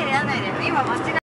ないでやんない